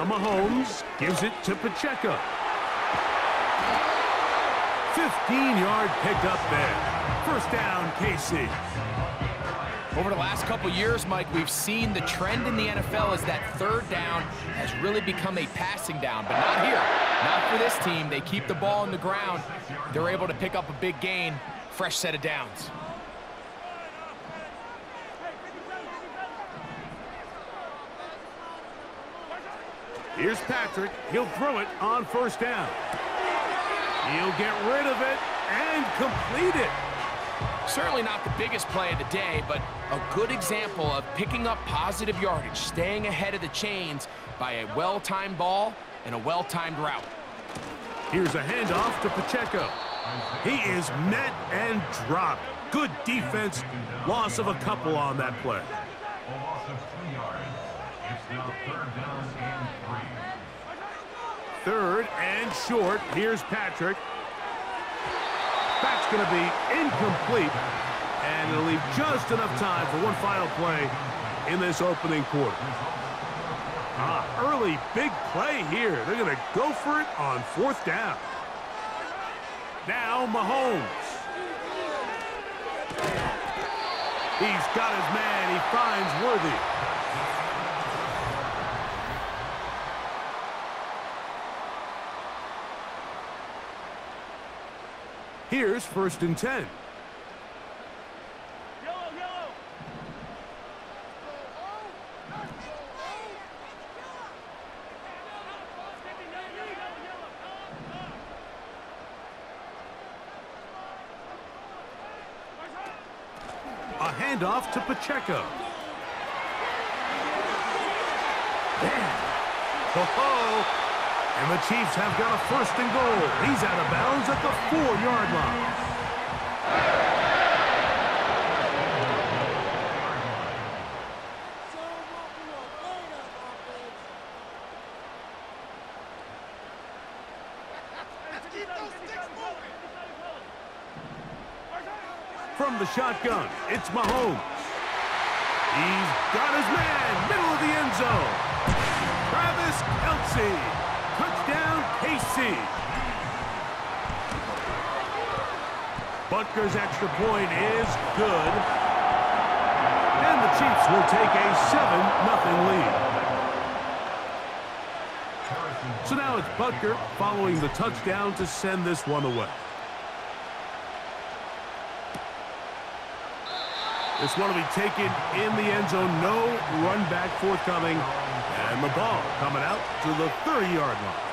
Now Mahomes gives it to Pacheco. 15-yard pickup there. First down, KC. Over the last couple years, Mike, we've seen the trend in the NFL is that third down has really become a passing down, but not here. Not for this team. They keep the ball on the ground. They're able to pick up a big gain. Fresh set of downs. Here's Patrick. He'll throw it on first down. He'll get rid of it and complete it. Certainly not the biggest play of the day, but a good example of picking up positive yardage, staying ahead of the chains by a well-timed ball and a well-timed route. Here's a handoff to Pacheco. He is met and dropped. Good defense. Loss of a couple on that play. Third and short. Here's Patrick. That's going to be incomplete. And it'll leave just enough time for one final play in this opening quarter. Ah, early big play here. They're going to go for it on fourth down. Now Mahomes. He's got his man. He finds Worthy. Here's first and 10. A handoff to Pacheco. Ho-ho! And the Chiefs have got a first and goal. He's out of bounds at the four-yard line. From the shotgun, it's Mahomes. He's got his man, middle of the end zone. Travis Kelce KC. Butker's extra point is good. And the Chiefs will take a 7-0 lead. So now it's Butker following the touchdown to send this one away. This one will be taken in the end zone. No run back forthcoming. And the ball coming out to the 30-yard line.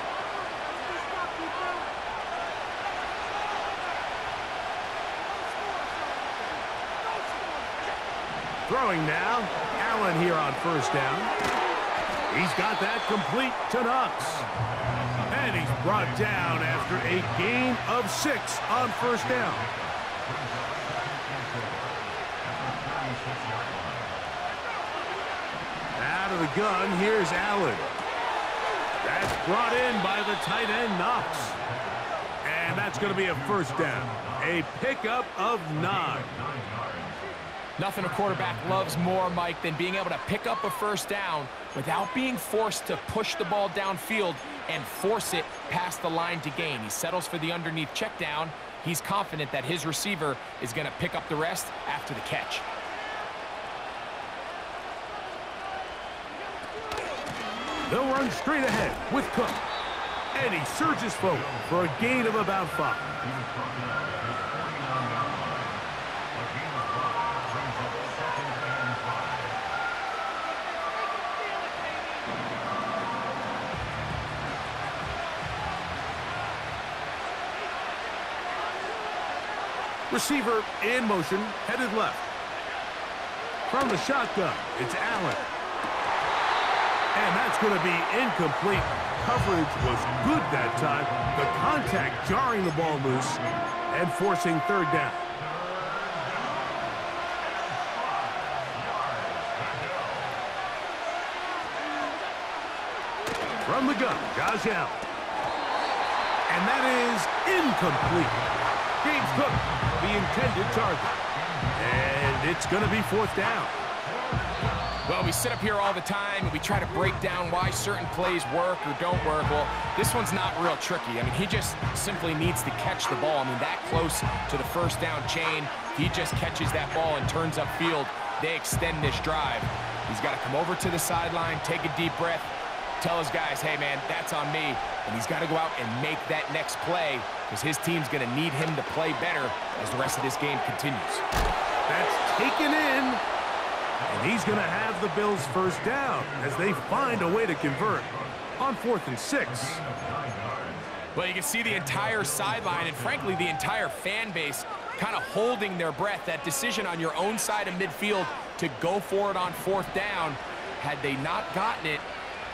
Throwing now. Allen here on first down. He's got that complete to Knox. And he's brought down after a gain of six on first down. Out of the gun, here's Allen. That's brought in by the tight end, Knox. And that's going to be a first down. A pickup of nine. Nothing a quarterback loves more, Mike, than being able to pick up a first down without being forced to push the ball downfield and force it past the line to gain. He settles for the underneath check down. He's confident that his receiver is going to pick up the rest after the catch. They'll run straight ahead with Cook. And he surges forward for a gain of about five. Receiver in motion, headed left. From the shotgun, it's Allen. And that's going to be incomplete. Coverage was good that time. The contact jarring the ball loose and forcing third down. From the gun, Josh Allen. And that is incomplete. James Cook, the intended target. And it's going to be fourth down. Well, we sit up here all the time and we try to break down why certain plays work or don't work. Well, this one's not real tricky. I mean, he just simply needs to catch the ball. I mean, that close to the first down chain, he just catches that ball and turns upfield. They extend this drive. He's got to come over to the sideline, take a deep breath, tell his guys, hey, man, that's on me. And he's got to go out and make that next play because his team's going to need him to play better as the rest of this game continues. That's taken in. And he's going to have the Bills first down as they find a way to convert on fourth and six. Well, you can see the entire sideline and, frankly, the entire fan base kind of holding their breath. That decision on your own side of midfield to go for it on fourth down, had they not gotten it,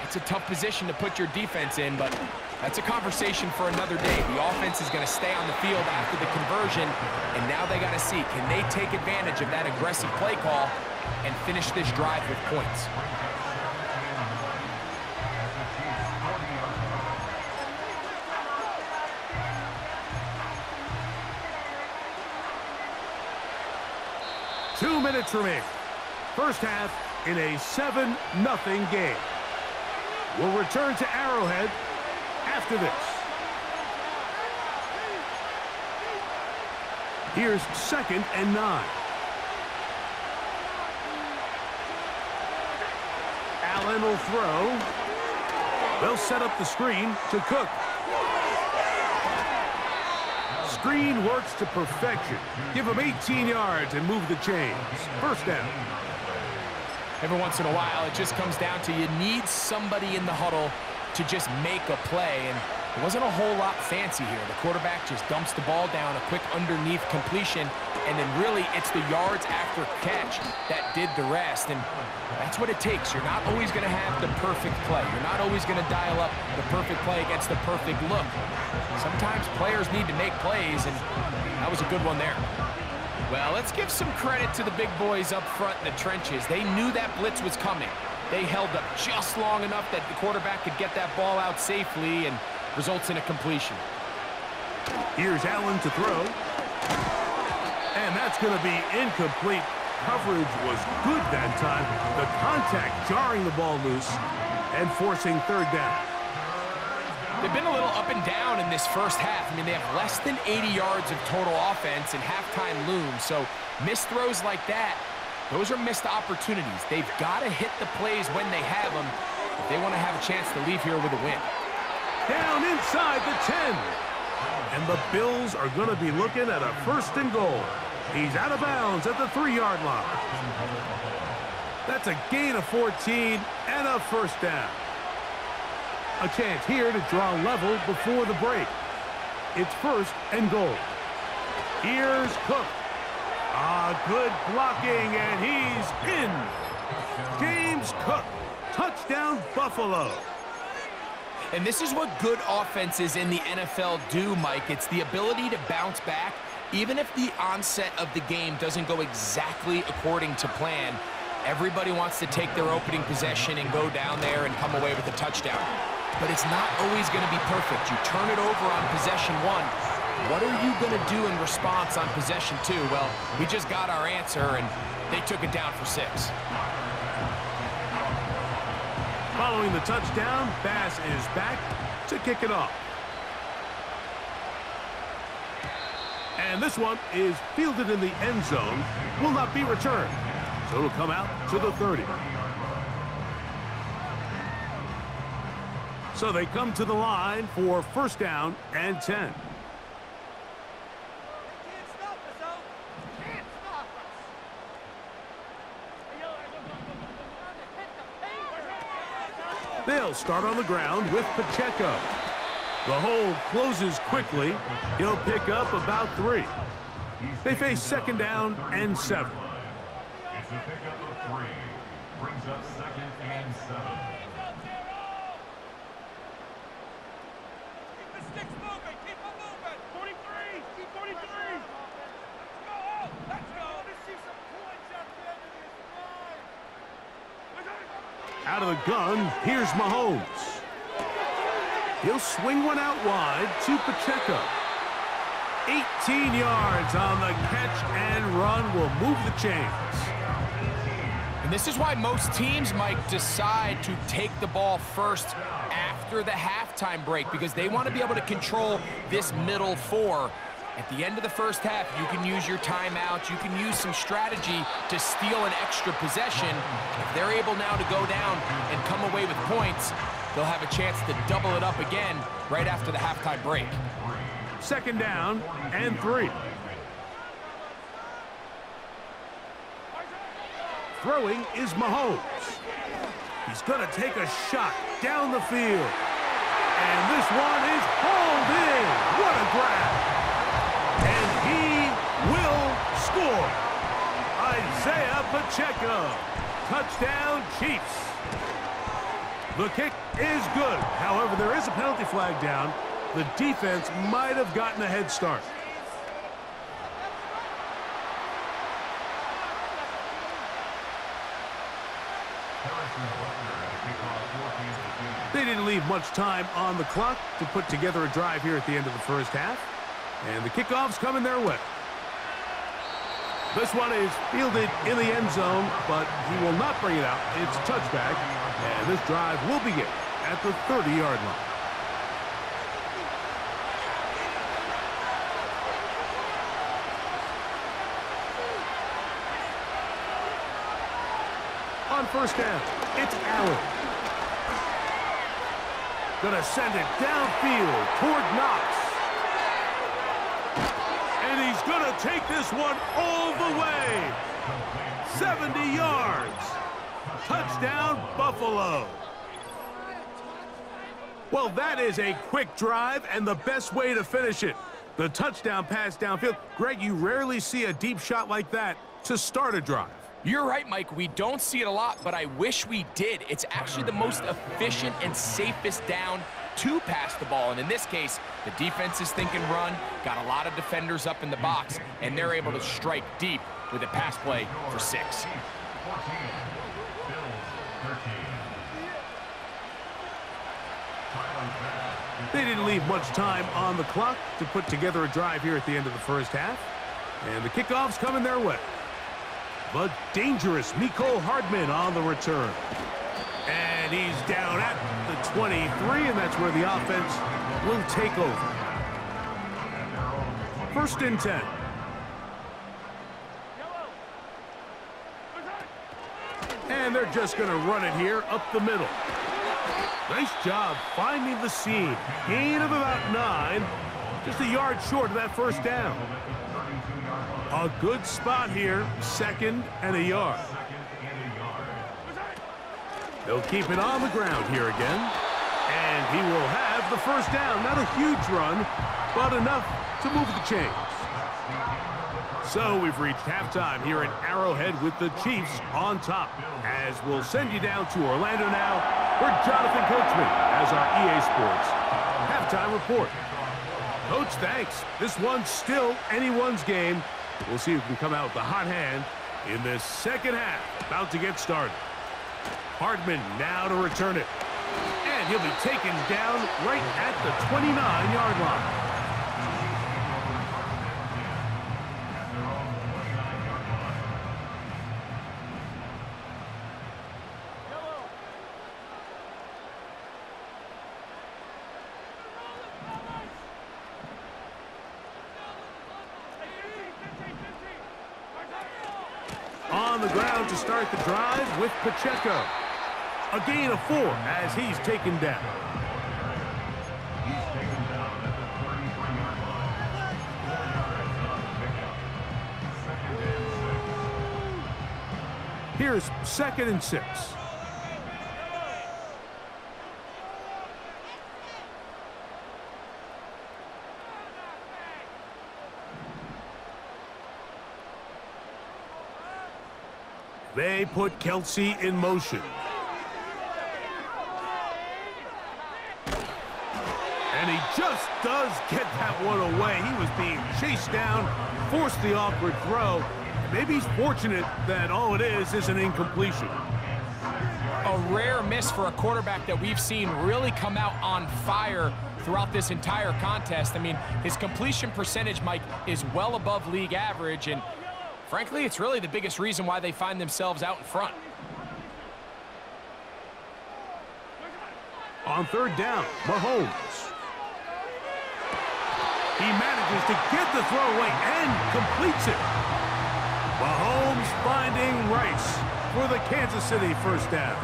it's a tough position to put your defense in, but that's a conversation for another day. The offense is going to stay on the field after the conversion, and now they got to see, can they take advantage of that aggressive play call and finish this drive with points. Two minutes remaining. First half in a 7-0 game. We'll return to Arrowhead after this. Here's second and nine. Allen will throw. They'll set up the screen to Cook. Screen works to perfection. Give him 18 yards and move the chains. First down. Every once in a while, it just comes down to you need somebody in the huddle to just make a play. And it wasn't a whole lot fancy here. The quarterback just dumps the ball down, a quick underneath completion, and then really it's the yards after catch that did the rest. And that's what it takes. You're not always going to have the perfect play. You're not always going to dial up the perfect play against the perfect look. Sometimes players need to make plays, and that was a good one there. Well, let's give some credit to the big boys up front in the trenches. They knew that blitz was coming. They held up just long enough that the quarterback could get that ball out safely and results in a completion. Here's Allen to throw. And that's going to be incomplete. Coverage was good that time. The contact jarring the ball loose and forcing third down. They've been a little up and down in this first half. I mean, they have less than 80 yards of total offense and halftime looms. So missed throws like that, those are missed opportunities. They've got to hit the plays when they have them if they want to have a chance to leave here with a win. Down inside the 10. And the Bills are going to be looking at a first and goal. He's out of bounds at the three-yard line. That's a gain of 14 and a first down. A chance here to draw level before the break. It's first and goal. Here's Cook. Ah, good blocking, and he's in. James Cook, touchdown Buffalo. And this is what good offenses in the NFL do, Mike. It's the ability to bounce back, even if the onset of the game doesn't go exactly according to plan. Everybody wants to take their opening possession and go down there and come away with a touchdown but it's not always going to be perfect. You turn it over on possession one. What are you going to do in response on possession two? Well, we just got our answer, and they took it down for six. Following the touchdown, Bass is back to kick it off. And this one is fielded in the end zone, will not be returned. So it'll come out to the 30. So they come to the line for first down and 10. They'll start on the ground with Pacheco. The hole closes quickly. He'll pick up about three. They face second down and seven. It's a pickup of three. Brings up second and seven. Out of the gun, here's Mahomes. He'll swing one out wide to Pacheco. 18 yards on the catch and run will move the chains. And this is why most teams, Mike, decide to take the ball first after the halftime break because they want to be able to control this middle four. At the end of the first half, you can use your timeouts. You can use some strategy to steal an extra possession. If they're able now to go down and come away with points, they'll have a chance to double it up again right after the halftime break. Second down and three. Throwing is Mahomes. He's going to take a shot down the field. And this one is hauled in. What a grab. And he will score. Isaiah Pacheco. Touchdown, Chiefs. The kick is good. However, there is a penalty flag down. The defense might have gotten a head start. They didn't leave much time on the clock to put together a drive here at the end of the first half. And the kickoff's coming their way. This one is fielded in the end zone, but he will not bring it out. It's touchback, and this drive will begin at the 30-yard line. On first down, it's Allen. Gonna send it downfield toward Knox. He's gonna take this one all the way. 70 yards. Touchdown, Buffalo. Well, that is a quick drive and the best way to finish it. The touchdown pass downfield. Greg, you rarely see a deep shot like that to start a drive. You're right, Mike. We don't see it a lot, but I wish we did. It's actually the most efficient and safest down to pass the ball. And in this case, the defense is thinking run, got a lot of defenders up in the box, and they're able to strike deep with a pass play for six. They didn't leave much time on the clock to put together a drive here at the end of the first half. And the kickoff's coming their way. But dangerous Mecole Hardman on the return. And he's down at 23, and that's where the offense will take over. First and 10. And they're just going to run it here up the middle. Nice job finding the seam. Gain of about nine. Just a yard short of that first down. A good spot here, second and a yard. They'll keep it on the ground here again. And he will have the first down. Not a huge run, but enough to move the chains. So we've reached halftime here at Arrowhead with the Chiefs on top. As we'll send you down to Orlando now, where Jonathan Coachman has our EA Sports halftime report. Coach, thanks. This one's still anyone's game. We'll see who can come out with the hot hand in this second half. About to get started. Hardman now to return it. And he'll be taken down right at the 29-yard line. On the ground to start the drive with Pacheco. A gain of four as he's taken down. Here's second and six. They put Kelce in motion. just does get that one away. He was being chased down, forced the awkward throw. Maybe he's fortunate that all it is is an incompletion. A rare miss for a quarterback that we've seen really come out on fire throughout this entire contest. I mean, his completion percentage, Mike, is well above league average, and frankly, it's really the biggest reason why they find themselves out in front. On third down, Mahomes. He manages to get the throw away and completes it. Mahomes finding Rice for the Kansas City first down.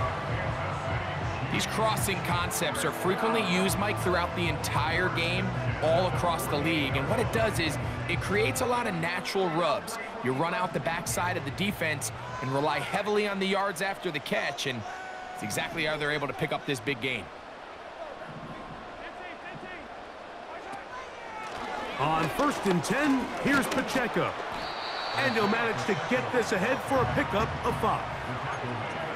These crossing concepts are frequently used, Mike, throughout the entire game, all across the league. And what it does is it creates a lot of natural rubs. You run out the backside of the defense and rely heavily on the yards after the catch, and it's exactly how they're able to pick up this big gain. On first and 10, here's Pacheco. And he'll manage to get this ahead for a pickup of five.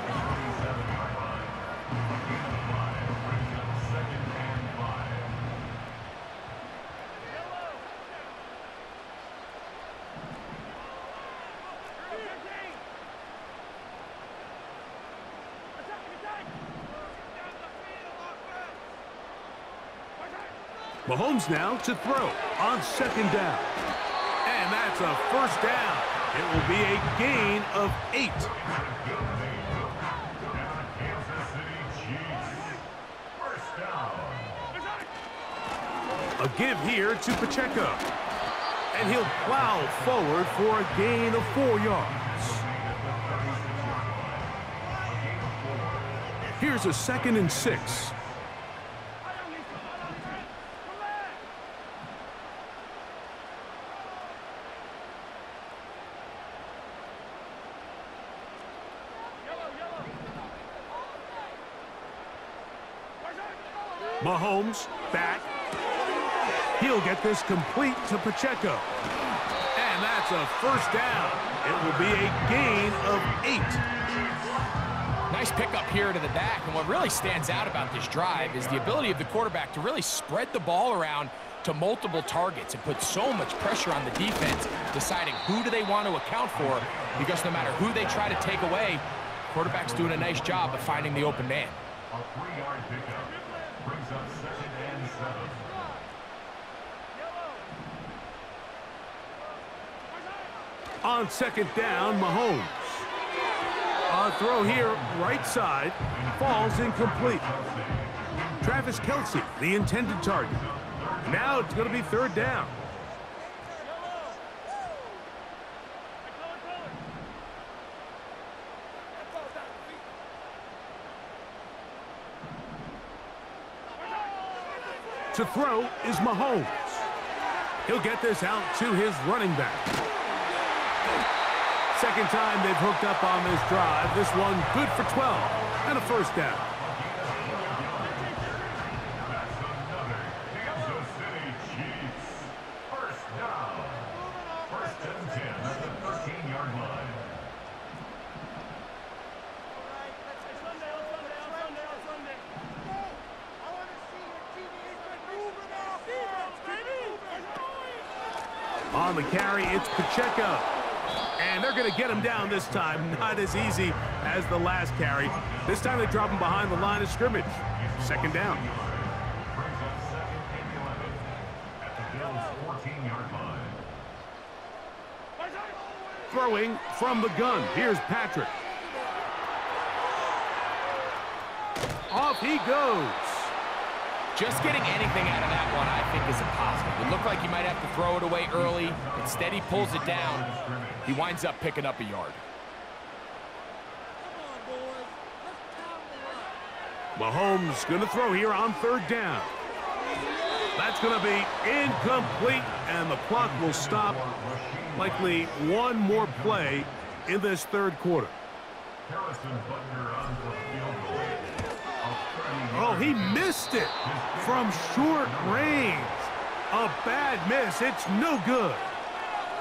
Mahomes now to throw on second down. And that's a first down. It will be a gain of eight. A give here to Pacheco. And he'll plow forward for a gain of four yards. Here's a second and six. Mahomes back. He'll get this complete to Pacheco. And that's a first down. It will be a gain of eight. Nice pickup here to the back, and what really stands out about this drive is the ability of the quarterback to really spread the ball around to multiple targets and put so much pressure on the defense, deciding who do they want to account for, because no matter who they try to take away, quarterback's doing a nice job of finding the open man. Up second and seven. On second down, Mahomes. A throw here, right side, falls incomplete. Travis Kelce, the intended target. Now it's going to be third down. To throw is Mahomes. He'll get this out to his running back. Second time they've hooked up on this drive. This one good for 12 and a first down. On the carry, it's Pacheco. And they're going to get him down this time. Not as easy as the last carry. This time they drop him behind the line of scrimmage. Second down. Throwing from the gun. Here's Patrick. Off he goes. Just getting anything out of that one, I think, is impossible. It looked like he might have to throw it away early. Instead, he pulls it down. He winds up picking up a yard. Mahomes going to throw here on third down. That's going to be incomplete, and the clock will stop. Likely one more play in this third quarter. Oh, he missed it from short range. A bad miss. It's no good.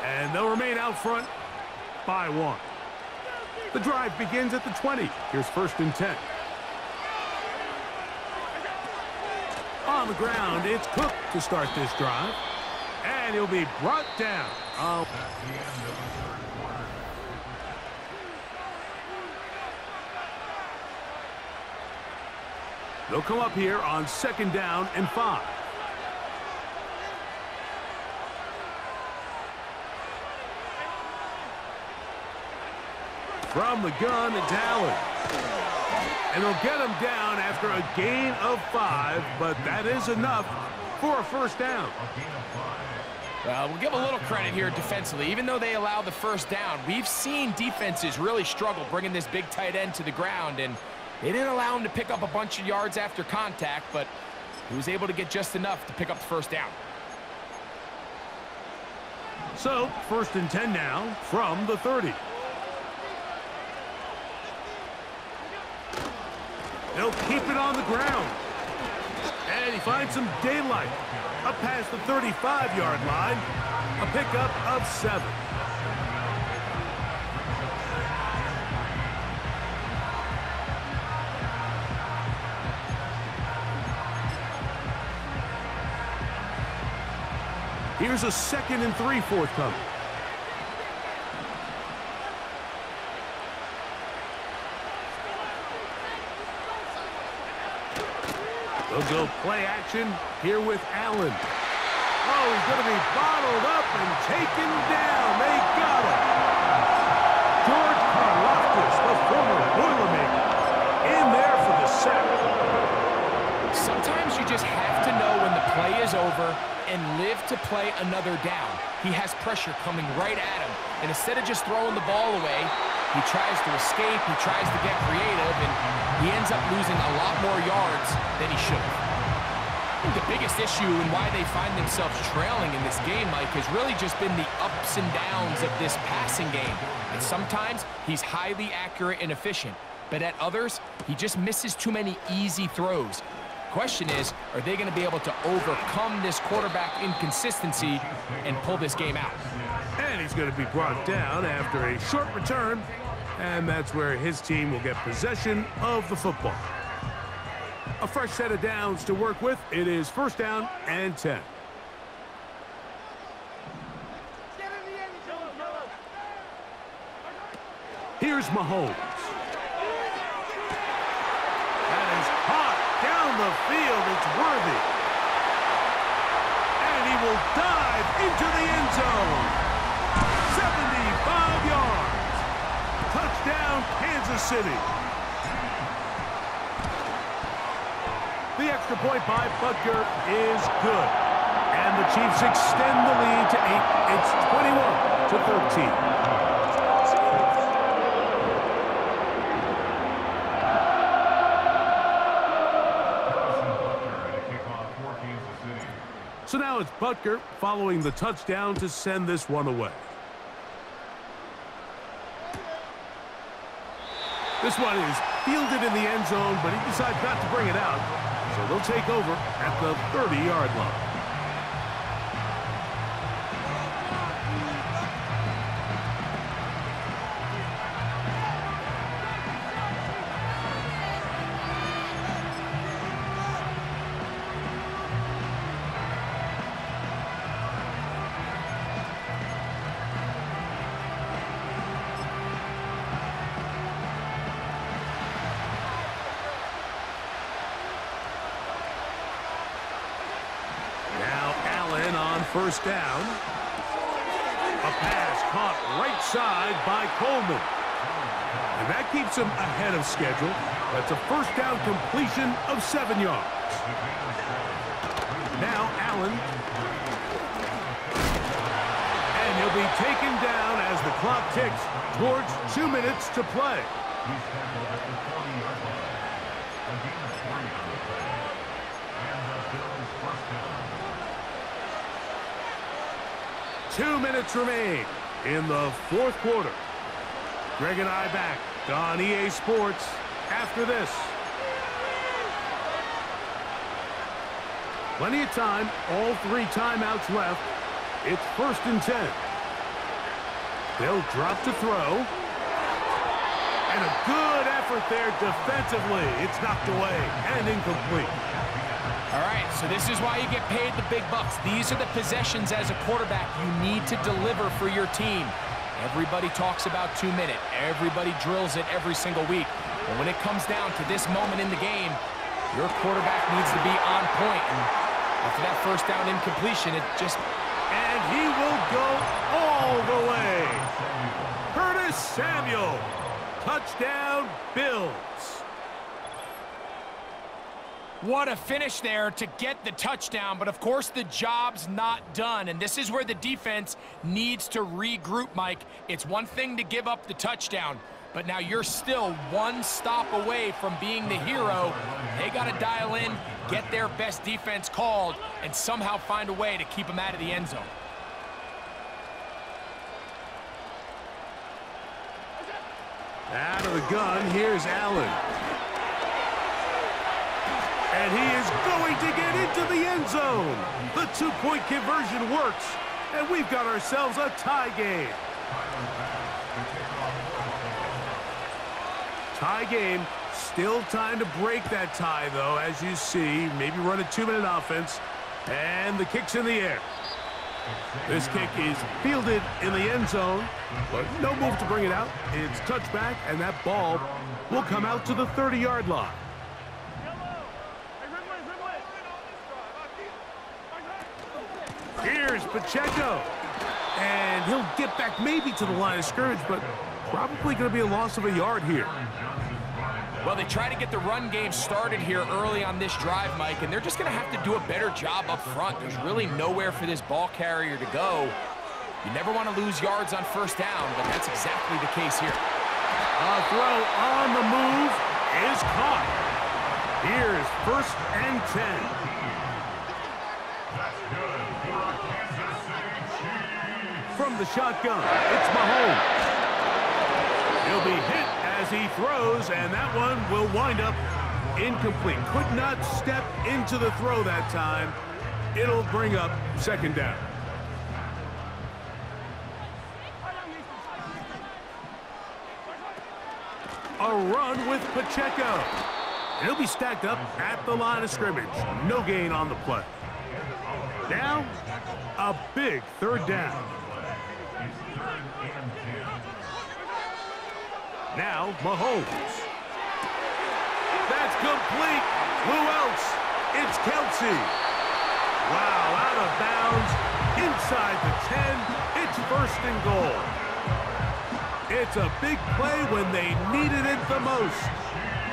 And they'll remain out front by one. The drive begins at the 20. Here's first and 10. On the ground, it's Cook to start this drive. And he'll be brought down. Oh. They'll come up here on second down and five. From the gun, it's Allen. And they'll get him down after a gain of five, but that is enough for a first down. Well, we'll give a little credit here defensively. Even though they allow the first down, we've seen defenses really struggle bringing this big tight end to the ground, and they didn't allow him to pick up a bunch of yards after contact, but he was able to get just enough to pick up the first down. So, first and 10 now from the 30. They'll keep it on the ground. And he finds some daylight. Up past the 35-yard line. A pickup of seven. Here's a second and three forthcoming. They'll go play action here with Allen. Oh, he's going to be bottled up and taken down. They got him. George Karlaftis, the former Boilermaker, in there for the sack. Sometimes you just have to know when the play is over and live to play another down. He has pressure coming right at him, and instead of just throwing the ball away, he tries to escape, he tries to get creative, and he ends up losing a lot more yards than he should have. The biggest issue and why they find themselves trailing in this game, Mike, has really just been the ups and downs of this passing game. And sometimes he's highly accurate and efficient, but at others, he just misses too many easy throws. Question is, are they going to be able to overcome this quarterback inconsistency and pull this game out? And he's going to be brought down after a short return, and that's where his team will get possession of the football. A fresh set of downs to work with. It is first down and 10. Here's Mahomes. The field. It's worthy. And he will dive into the end zone. 75 yards. Touchdown, Kansas City. The extra point by Butker is good. And the Chiefs extend the lead to 8. It's 21 to 13. It's Butker following the touchdown to send this one away. This one is fielded in the end zone, but he decides not to bring it out. So they'll take over at the 30-yard line. First down. A pass caught right side by Coleman. And that keeps him ahead of schedule. That's a first down completion of seven yards. Now Allen. And he'll be taken down as the clock ticks towards two minutes to play. Two minutes remain in the fourth quarter. Greg and I back on EA Sports after this. Plenty of time, all three timeouts left. It's first and ten. They'll drop to throw. And a good effort there defensively. It's knocked away and incomplete. All right, so this is why you get paid the big bucks. These are the possessions as a quarterback you need to deliver for your team. Everybody talks about two minute. Everybody drills it every single week. But when it comes down to this moment in the game, your quarterback needs to be on point. And after that first down incompletion, it just... And he will go all the way. Curtis Samuel. Touchdown, Bills. What a finish there to get the touchdown, but of course the job's not done, and this is where the defense needs to regroup, Mike. It's one thing to give up the touchdown, but now you're still one stop away from being the hero. They got to dial in, get their best defense called, and somehow find a way to keep them out of the end zone. Out of the gun, here's Allen. And he is going to get into the end zone. The two-point conversion works, and we've got ourselves a tie game. Tie game. Still time to break that tie, though, as you see. Maybe run a two-minute offense. And the kick's in the air. This kick is fielded in the end zone, but no move to bring it out. It's touchback, and that ball will come out to the 30-yard line. Here's Pacheco. And he'll get back maybe to the line of scrimmage, but probably going to be a loss of a yard here. Well, they try to get the run game started here early on this drive, Mike, and they're just going to have to do a better job up front. There's really nowhere for this ball carrier to go. You never want to lose yards on first down, but that's exactly the case here. A throw on the move is caught. Here's first and 10. From the shotgun. It's Mahomes. He'll be hit as he throws, and that one will wind up incomplete. Could not step into the throw that time. It'll bring up second down. A run with Pacheco. He'll be stacked up at the line of scrimmage. No gain on the play. Now, a big third down. Now, Mahomes. That's complete. Who else? It's Kelce. Wow, out of bounds. Inside the 10. It's first and goal. It's a big play when they needed it the most.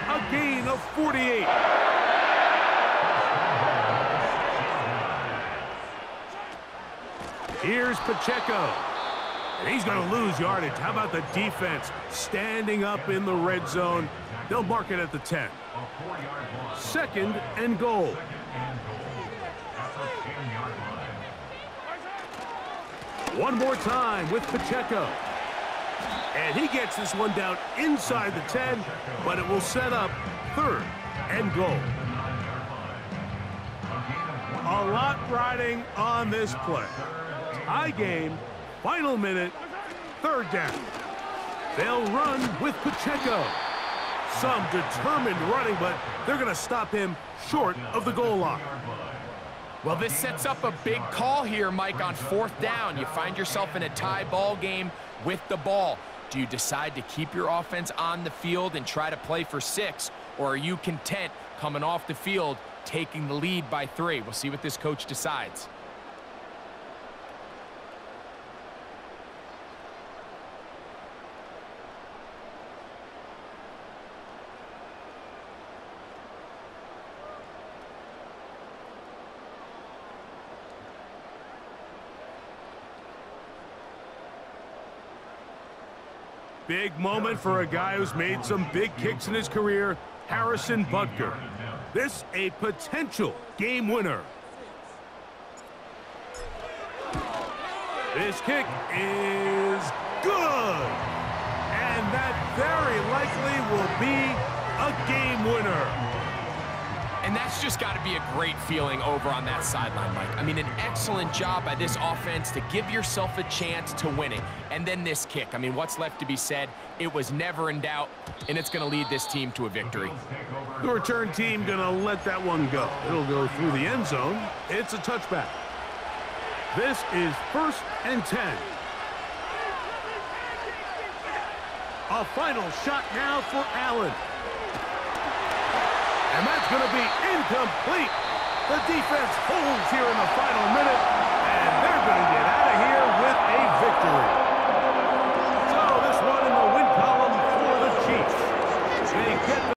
A gain of 48. Here's Pacheco. And he's going to lose yardage. How about the defense standing up in the red zone? They'll mark it at the 10. Second and goal. One more time with Pacheco. And he gets this one down inside the 10, but it will set up third and goal. A lot riding on this play. Tie game Final minute, third down. They'll run with Pacheco. Some determined running, but they're going to stop him short of the goal line. Well, this sets up a big call here, Mike, on fourth down. You find yourself in a tie ball game with the ball. Do you decide to keep your offense on the field and try to play for six, or are you content coming off the field, taking the lead by three? We'll see what this coach decides. Big moment for a guy who's made some big kicks in his career, Harrison Butker. This a potential game winner. This kick is good. And that very likely will be a game winner. And that's just got to be a great feeling over on that sideline, Mike. I mean, an excellent job by this offense to give yourself a chance to win it. And then this kick. I mean, what's left to be said? It was never in doubt, and it's going to lead this team to a victory. The return team going to let that one go. It'll go through the end zone. It's a touchback. This is first and 10. A final shot now for Allen. And that's going to be incomplete. The defense holds here in the final minute, and they're going to get out of here with a victory.